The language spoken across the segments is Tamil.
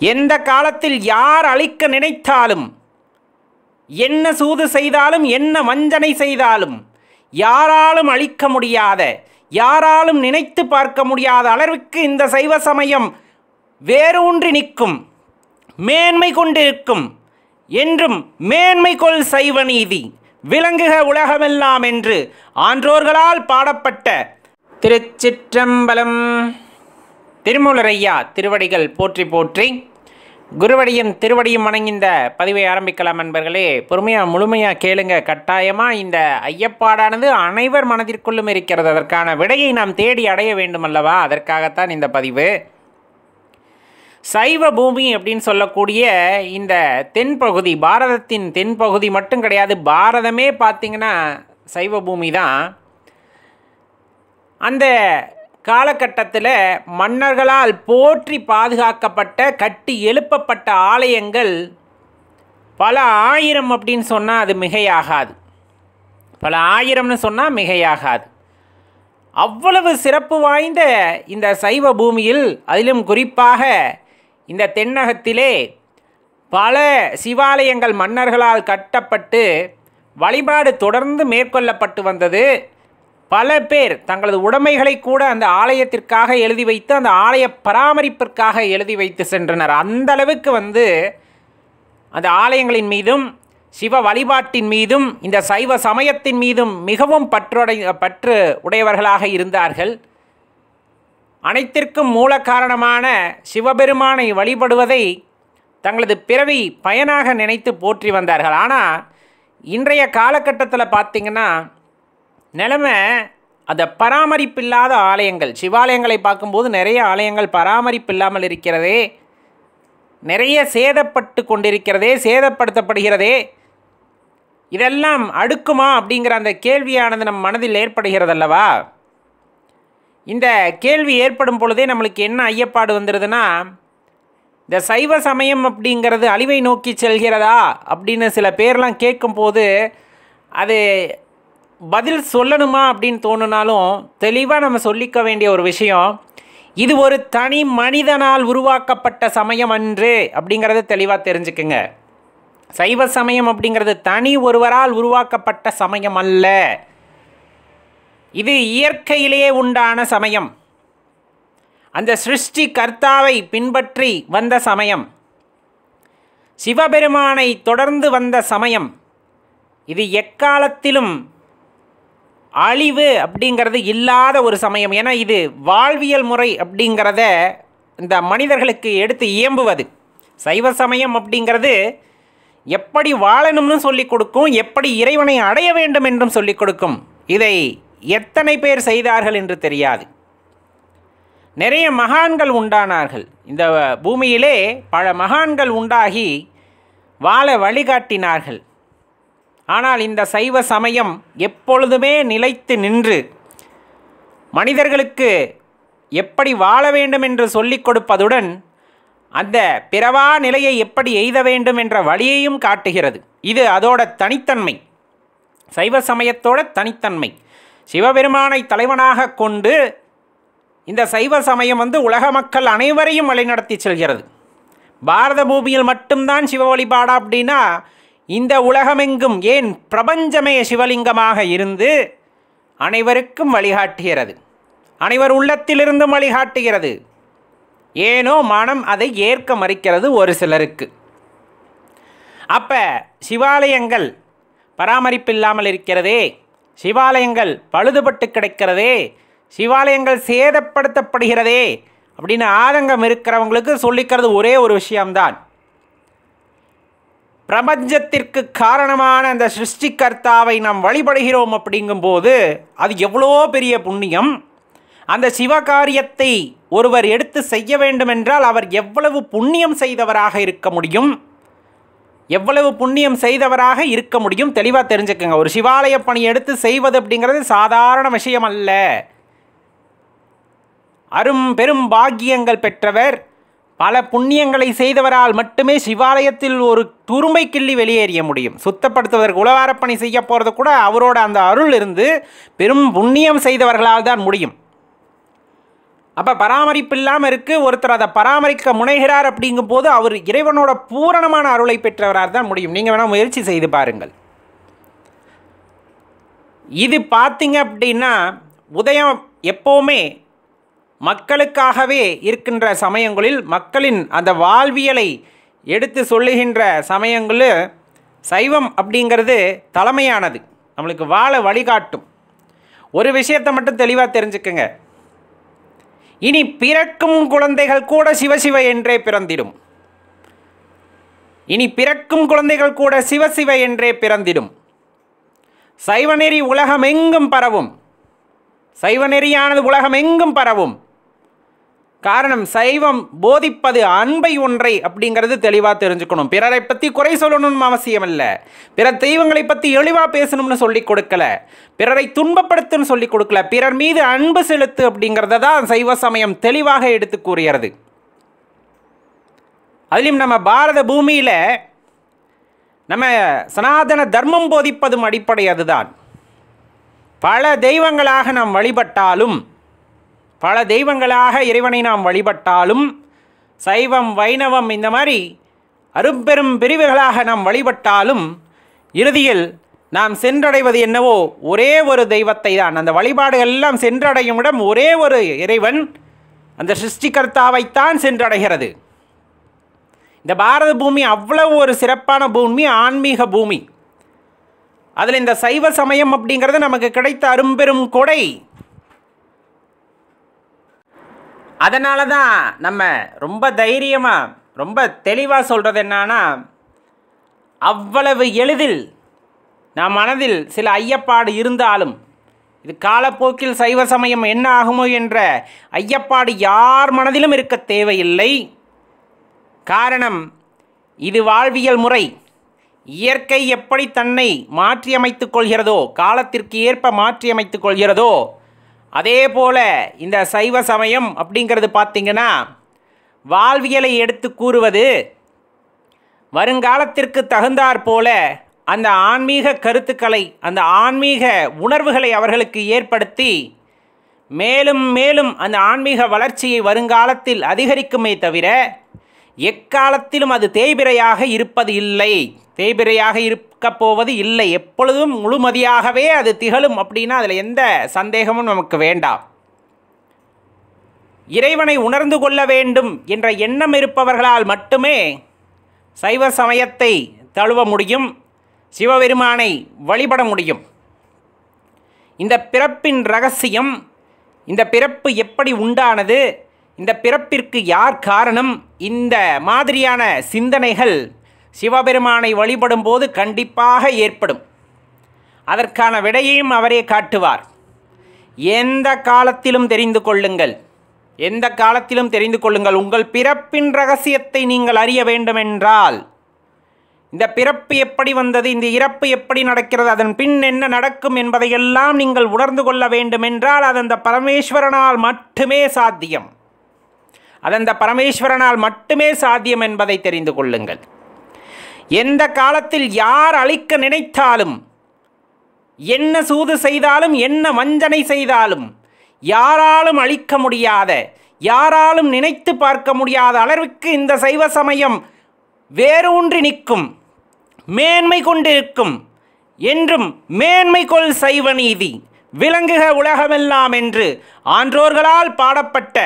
எந்த காலத்தில் யார் அழிக்க நினைத்தாலும் என்ன சூது செய்தாலும் என்ன வஞ்சனை செய்தாலும் யாராலும் அழிக்க முடியாத யாராலும் நினைத்து பார்க்க முடியாத அளவிற்கு இந்த சைவ சமயம் வேரூன்றி நிற்கும் மேன்மை கொண்டிருக்கும் என்றும் மேன்மை கொள் சைவ நீதி. விளங்குக உலகமெல்லாம் என்று ஆன்றோர்களால் பாடப்பட்ட திருச்சிற்றம்பலம். திருமூலரையா திருவடிகள் போற்றி போற்றி. குருவடியும் திருவடியும் வணங்கிந்த பதிவை ஆரம்பிக்கலாம் நண்பர்களே. பொறுமையாக முழுமையாக கேளுங்க. கட்டாயமாக இந்த ஐயப்பாடானது அனைவர் மனதிற்குள்ளும் இருக்கிறது. அதற்கான விடையை நாம் தேடி அடைய வேண்டும் அல்லவா அதற்காகத்தான் இந்த பதிவு. சைவ பூமி அப்படின்னு சொல்லக்கூடிய இந்த தென்பகுதி பாரதத்தின் தென்பகுதி மட்டும் கிடையாது. பாரதமே பார்த்திங்கன்னா சைவ பூமி தான் அந்த காலகட்டத்தில் மன்னர்களால் போற்றி பாதுகாக்கப்பட்ட கட்டி எழுப்பப்பட்ட ஆலயங்கள் பல ஆயிரம் அப்படின்னு சொன்னால் அது மிகையாகாது. பல ஆயிரம்னு சொன்னால் மிகையாகாது. அவ்வளவு சிறப்பு வாய்ந்த இந்த சைவ பூமியில் அதிலும் குறிப்பாக இந்த தென்னகத்திலே பல சிவாலயங்கள் மன்னர்களால் கட்டப்பட்டு வழிபாடு தொடர்ந்து மேற்கொள்ளப்பட்டு வந்தது. பல பேர் தங்களது உடைமைகளை கூட அந்த ஆலயத்திற்காக எழுதி வைத்து அந்த ஆலய பராமரிப்பிற்காக எழுதி வைத்து சென்றனர். அந்த அளவுக்கு வந்து அந்த ஆலயங்களின் மீதும் சிவ வழிபாட்டின் மீதும் இந்த சைவ சமயத்தின் மீதும் மிகவும் பற்றுடை பற்று உடையவர்களாக இருந்தார்கள். அனைத்திற்கும் மூல காரணமான சிவபெருமானை வழிபடுவதை தங்களது பிறவி பயனாக நினைத்து போற்றி வந்தார்கள். ஆனால் இன்றைய காலகட்டத்தில் பார்த்திங்கன்னா நிலைமை அந்த பராமரிப்பில்லாத ஆலயங்கள். சிவாலயங்களை பார்க்கும்போது நிறைய ஆலயங்கள் பராமரிப்பு இல்லாமல் இருக்கிறதே நிறைய சேதப்பட்டு கொண்டிருக்கிறதே சேதப்படுத்தப்படுகிறதே இதெல்லாம் அடுக்குமா அப்படிங்கிற அந்த கேள்வியானது நம் மனதில் ஏற்படுகிறதல்லவா? இந்த கேள்வி ஏற்படும் பொழுதே நம்மளுக்கு என்ன ஐயப்பாடு வந்துடுதுன்னா இந்த சைவ சமயம் அப்படிங்கிறது அழிவை நோக்கி செல்கிறதா அப்படின்னு சில பேர்லாம் கேட்கும்போது அது பதில் சொல்லணுமா அப்படின்னு தோணுனாலும் தெளிவாக நம்ம சொல்லிக்க வேண்டிய ஒரு விஷயம் இது ஒரு தனி மனிதனால் உருவாக்கப்பட்ட சமயம் அன்று அப்படிங்கிறத தெளிவாக தெரிஞ்சுக்குங்க. சைவ சமயம் அப்படிங்கிறது தனி ஒருவரால் உருவாக்கப்பட்ட சமயம் அல்ல. இது இயற்கையிலேயே உண்டான சமயம். அந்த சிருஷ்டி கர்த்தாவை பின்பற்றி வந்த சமயம். சிவபெருமானை தொடர்ந்து வந்த சமயம். இது எக்காலத்திலும் அழிவு அப்படிங்கிறது இல்லாத ஒரு சமயம். ஏன்னா இது வாழ்வியல் முறை அப்படிங்கிறத இந்த மனிதர்களுக்கு எடுத்து இயம்புவது. சைவ சமயம் அப்படிங்கிறது எப்படி வாழணும்னு சொல்லிக் கொடுக்கும் எப்படி இறைவனை அடைய வேண்டும் என்றும் சொல்லிக் கொடுக்கும். இதை எத்தனை பேர் செய்தார்கள் என்று தெரியாது. நிறைய மகான்கள் உண்டானார்கள். இந்த பூமியிலே பல மகான்கள் உண்டாகி வாழ வழிகாட்டினார்கள். ஆனால் இந்த சைவ சமயம் எப்பொழுதுமே நிலைத்து நின்று மனிதர்களுக்கு எப்படி வாழ வேண்டும் என்று சொல்லிக் கொடுப்பதுடன் அந்த பிறவா நிலையை எப்படி எய்த வேண்டும் என்ற வழியையும் காட்டுகிறது. இது அதோட தனித்தன்மை. சைவ சமயத்தோட தனித்தன்மை. சிவபெருமானை தலைவனாக கொண்டு இந்த சைவ சமயம் வந்து உலக மக்கள் அனைவரையும் வழிநடத்தி செல்கிறது. பாரத பூமியில் மட்டும்தான் சிவ வழிபாடா அப்படின்னா இந்த உலகமெங்கும் ஏன் பிரபஞ்சமே சிவலிங்கமாக இருந்து அனைவருக்கும் வழிகாட்டுகிறது? அனைவர் உள்ளத்திலிருந்தும் வழிகாட்டுகிறது. ஏனோ மனம் அதை ஏற்க மறுக்கிறது ஒரு சிலருக்கு. அப்போ சிவாலயங்கள் பராமரிப்பு இல்லாமல் இருக்கிறதே? சிவாலயங்கள் பழுதுபட்டு கிடக்கிறதே? சிவாலயங்கள் சேதப்படுத்தப்படுகிறதே? அப்படின்னு ஆதங்கம் இருக்கிறவங்களுக்கு சொல்லிக்கிறது ஒரே ஒரு விஷயம்தான். பிரபஞ்சத்திற்கு காரணமான அந்த சிருஷ்டிகர்த்தாவை நாம் வழிபடுகிறோம் அப்படிங்கும்போது அது எவ்வளோ பெரிய புண்ணியம். அந்த சிவகாரியத்தை ஒருவர் எடுத்து செய்ய வேண்டுமென்றால் அவர் எவ்வளவு புண்ணியம் செய்தவராக இருக்க முடியும்? எவ்வளவு புண்ணியம் செய்தவராக இருக்க முடியும்? தெளிவாக தெரிஞ்சுக்கங்க. ஒரு சிவாலய பணி எடுத்து செய்வது அப்படிங்கிறது சாதாரண விஷயம் அல்ல அரும் பெரும் பாக்கியங்கள் பெற்றவர் பல புண்ணியங்களை செய்தவரால் மட்டுமே சிவாலயத்தில் ஒரு துரும்பை கிள்ளி வெளியேறிய முடியும். சுத்தப்படுத்துவதற்கு உழவாரப்பணி செய்ய போகிறது கூட அவரோட அந்த அருள் இருந்து பெரும் புண்ணியம் செய்தவர்களால் தான் முடியும். அப்போ பராமரிப்பு இல்லாமல் இருக்குது ஒருத்தர் அதை பராமரிக்க முனைகிறார் அப்படிங்கும் போது அவர் இறைவனோட பூரணமான அருளை பெற்றவராக தான் முடியும். நீங்கள் வேணால் முயற்சி செய்து பாருங்கள். இது பார்த்தீங்க அப்படின்னா உதயம் எப்போவுமே மக்களுக்காகவே இருக்கின்ற சமயங்களில் மக்களின் அந்த வாழ்வியலை எடுத்து சொல்லுகின்ற சமயங்களில் சைவம் அப்படிங்கிறது தலைமையானது. நம்மளுக்கு வாழ வழிகாட்டும். ஒரு விஷயத்தை மட்டும் தெளிவாக தெரிஞ்சுக்கங்க. இனி பிறக்கும் குழந்தைகள் கூட சிவசிவ என்றே பிறந்திடும். இனி பிறக்கும் குழந்தைகள் கூட சிவசிவ என்றே பிறந்திடும். சைவநெறி உலகமெங்கும் பரவும். சைவநெறியானது உலகமெங்கும் பரவும். காரணம் சைவம் போதிப்பது அன்பை ஒன்றை அப்படிங்கிறது தெளிவாக தெரிஞ்சுக்கணும். பிறரை பற்றி குறை சொல்லணும்னு அவசியம் இல்லை பிற தெய்வங்களை பற்றி எளிவாக பேசணும்னு சொல்லி கொடுக்கல. பிறரை துன்பப்படுத்துன்னு சொல்லி கொடுக்கல. பிறர் மீது அன்பு செலுத்து அப்படிங்கிறத தான் சைவ சமயம் தெளிவாக எடுத்து கூறுகிறது. அதுலேயும் நம்ம பாரத பூமியில் நம்ம சனாதன தர்மம் போதிப்பதும் அடிப்படை அதுதான். பல தெய்வங்களாக நாம் வழிபட்டாலும் பல தெய்வங்களாக இறைவனை நாம் வழிபட்டாலும் சைவம் வைணவம் இந்த மாதிரி அரும்பெரும் பிரிவுகளாக நாம் வழிபட்டாலும் இறுதியில் நாம் சென்றடைவது என்னவோ ஒரே ஒரு தெய்வத்தை தான். அந்த வழிபாடுகள் எல்லாம் சென்றடையும் இடம் ஒரே ஒரு இறைவன் அந்த சிருஷ்டிகர்த்தாவைத்தான் சென்றடைகிறது. இந்த பாரத பூமி அவ்வளவு ஒரு சிறப்பான பூமி ஆன்மீக பூமி. அதில் இந்த சைவ சமயம் அப்படிங்கிறது நமக்கு கிடைத்த அரும்பெரும் கொடை. அதனால தான் நம்ம ரொம்ப தைரியமாக ரொம்ப தெளிவாக சொல்கிறது என்னன்னா அவ்வளவு எளிதில் நம் மனதில் சில ஐயப்பாடு இருந்தாலும் இது காலப்போக்கில் சைவ சமயம் என்ன ஆகுமோ என்ற ஐயப்பாடு யார் மனதிலும் இருக்க தேவையில்லை. காரணம் இது வாழ்வியல் முறை. இயற்கை எப்படி தன்னை மாற்றியமைத்துக் கொள்கிறதோ காலத்திற்கு ஏற்ப மாற்றியமைத்துக் கொள்கிறதோ அதே போல் இந்த சைவ சமயம் அப்படிங்கிறது பார்த்திங்கன்னா வாழ்வியலை எடுத்து கூறுவது வருங்காலத்திற்கு தகுந்தாற் போல அந்த ஆன்மீக கருத்துக்களை அந்த ஆன்மீக உணர்வுகளை அவர்களுக்கு ஏற்படுத்தி மேலும் மேலும் அந்த ஆன்மீக வளர்ச்சியை வருங்காலத்தில் அதிகரிக்குமே தவிர எக்காலத்திலும் அது தேய்பிரையாக இருப்பது இல்லை. தேய்பிரையாக இருக்கப் போவது இல்லை. எப்பொழுதும் முழுமதியாகவே அது திகழும் அப்படின்னா அதில் எந்த சந்தேகமும் நமக்கு வேண்டாம். இறைவனை உணர்ந்து கொள்ள வேண்டும் என்ற எண்ணம் இருப்பவர்களால் மட்டுமே சைவ சமயத்தை தழுவ முடியும். சிவபெருமானை வழிபட முடியும். இந்த பிறப்பின் ரகசியம் இந்த பிறப்பு எப்படி உண்டானது இந்த பிறப்பிற்கு யார் காரணம்? இந்த மாதிரியான சிந்தனைகள் சிவபெருமானை வழிபடும் போது கண்டிப்பாக ஏற்படும். அதற்கான விடையையும் அவரே காட்டுவார். எந்த காலத்திலும் தெரிந்து கொள்ளுங்கள். எந்த காலத்திலும் தெரிந்து கொள்ளுங்கள். உங்கள் பிறப்பின் ரகசியத்தை நீங்கள் அறிய வேண்டுமென்றால் இந்த பிறப்பு எப்படி வந்தது இந்த இறப்பு எப்படி நடக்கிறது அதன் பின் என்ன நடக்கும் என்பதையெல்லாம் நீங்கள் உணர்ந்து கொள்ள வேண்டுமென்றால் அது அந்த பரமேஸ்வரனால் மட்டுமே சாத்தியம். அது அந்த பரமேஸ்வரனால் மட்டுமே சாத்தியம் என்பதை தெரிந்து கொள்ளுங்கள். எந்த காலத்தில் யார் அழிக்க நினைத்தாலும் என்ன சூது செய்தாலும் என்ன வஞ்சனை செய்தாலும் யாராலும் அழிக்க முடியாத யாராலும் நினைத்து பார்க்க முடியாத அளவிற்கு இந்த சைவ சமயம் வேரூன்றி நிற்கும் மேன்மை கொண்டிருக்கும் என்றும் மேன்மை கொள் சைவ நீதி. விளங்குக உலகமெல்லாம் என்று ஆன்றோர்களால் பாடப்பட்ட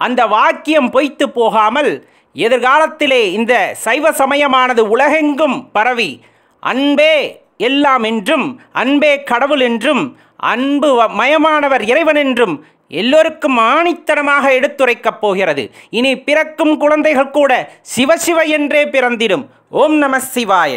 அந்த வாக்கியம் பொய்த்து போகாமல் எதிர்காலத்திலே இந்த சைவ சமயமானது உலகெங்கும் பரவி அன்பே எல்லாம் என்றும் அன்பே கடவுள் என்றும் அன்பு வ- மயமானவர் இறைவன் என்றும் எல்லோருக்கும் ஆணித்தனமாக எடுத்துரைக்கப் போகிறது. இனி பிறக்கும் குழந்தைகள் கூட சிவசிவ என்றே பிறந்திடும். ஓம் நம சிவாய.